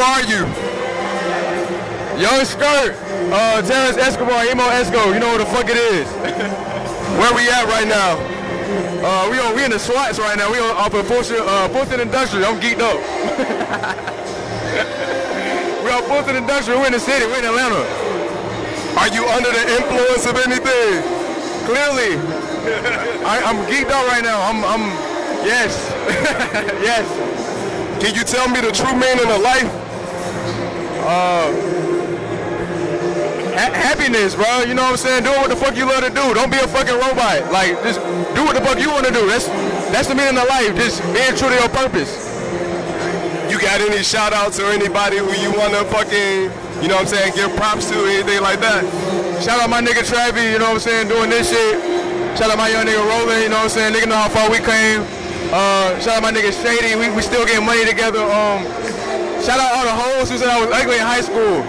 are you? Young Skirt, uh, Terrance Escobar, Emo Esco, you know what the fuck it is. Where we at right now? Uh, we on, we in the SWATs right now. We on off of Fulton, uh, Fulton Industrial. I'm geeked up. we on Fulton Industrial. We're in the city. We're in Atlanta. Are you under the influence of anything? Clearly, I, I'm geeked up right now. I'm, I'm, yes, yes. Can you tell me the true meaning of life? Uh, ha- happiness, bro. You know what I'm saying? Do what the fuck you love to do. Don't be a fucking robot. Like, just do what the fuck you want to do. That's that's the meaning of life. Just being true to your purpose. You got any shout outs or anybody who you want to fucking, you know what I'm saying, give props to, anything like that? Shout out my nigga Travi, you know what I'm saying, doing this shit. Shout out my young nigga Roland, you know what I'm saying, nigga know how far we came. Uh, shout out my nigga Shady, we, we still getting money together. Um, shout out all the hoes who said I was ugly in high school.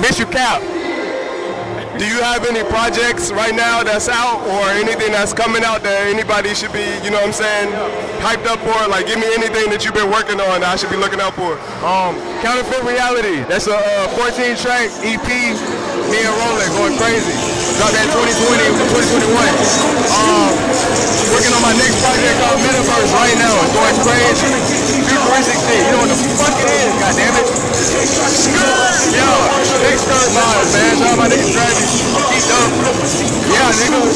Bitch, you cap. Do you have any projects right now that's out or anything that's coming out that anybody should be, you know what I'm saying, hyped up for? Like, give me anything that you've been working on that I should be looking out for. Um, Counterfeit Reality, that's a uh, 14 track EP, me and Roland going crazy. Dropped that 2020 2021. Working on my next project called Metaverse right now. It's going crazy. Futuristic shit. You know what the fuck it is, goddammit. Yeah, big skirt vibes, man. Shout out my nigga Travis. Keep up. Yeah, nigga.